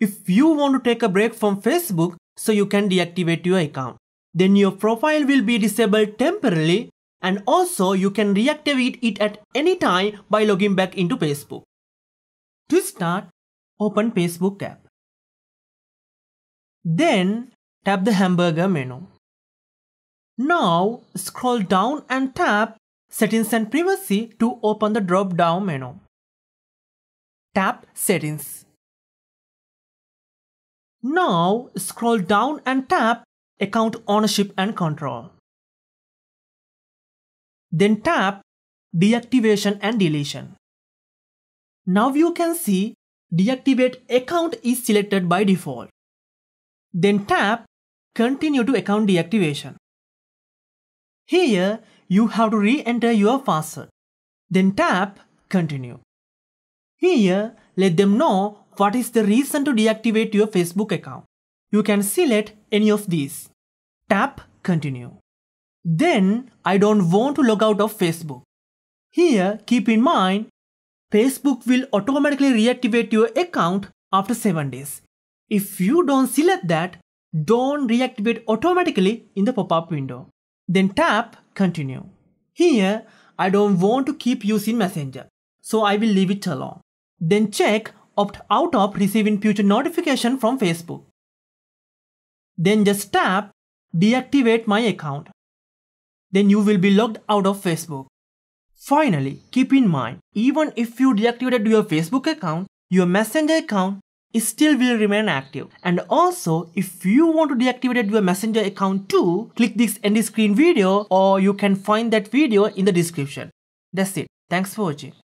If you want to take a break from Facebook so you can deactivate your account, then your profile will be disabled temporarily and also you can reactivate it at any time by logging back into Facebook. To start, open Facebook app. Then tap the hamburger menu. Now scroll down and tap Settings and Privacy to open the drop down menu. Tap Settings. Now scroll down and tap Account Ownership and Control. Then tap Deactivation and Deletion. Now you can see Deactivate account is selected by default. Then tap Continue to account deactivation. Here you have to re-enter your password. Then tap Continue. Here let them know what is the reason to deactivate your Facebook account. You can select any of these. Tap Continue. Then I don't want to log out of Facebook. Here keep in mind Facebook will automatically reactivate your account after 7 days. If you don't select that, don't reactivate automatically in the pop-up window. Then tap continue. Here, I don't want to keep using Messenger, so I will leave it alone. Then check opt out of receiving future notification from Facebook. Then just tap deactivate my account. Then you will be logged out of Facebook. Finally, keep in mind, even if you deactivated your Facebook account, your Messenger account still will remain active. And also, if you want to deactivate your Messenger account too, click this end screen video or you can find that video in the description. That's it. Thanks for watching.